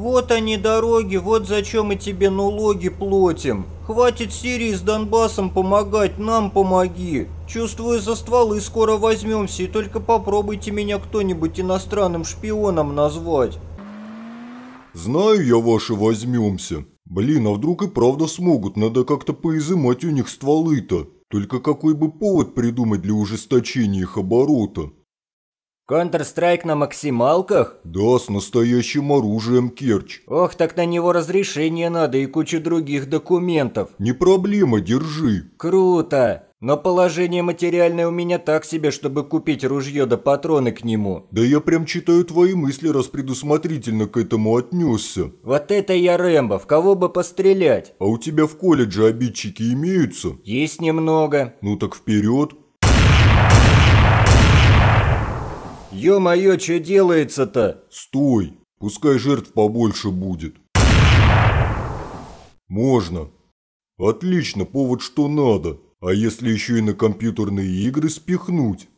Вот они дороги, вот зачем мы тебе налоги платим. Хватит Сирии с Донбассом помогать, нам помоги. Чувствую, за стволы скоро возьмемся, и только попробуйте меня кто-нибудь иностранным шпионом назвать. Знаю я ваши возьмемся. Блин, а вдруг и правда смогут, надо как-то поизымать у них стволы-то. Только какой бы повод придумать для ужесточения их оборота? Counter-Strike на максималках? Да, с настоящим оружием, Керч. Ох, так на него разрешение надо и куча других документов. Не проблема, держи. Круто. Но положение материальное у меня так себе, чтобы купить ружье да патроны к нему. Да я прям читаю твои мысли, раз предусмотрительно к этому отнесся. Вот это я Рэмбо, в кого бы пострелять? А у тебя в колледже обидчики имеются? Есть немного. Ну так вперед. Ё-моё, что делается-то? Стой, пускай жертв побольше будет. Можно. Отлично, повод что надо. А если еще и на компьютерные игры спихнуть?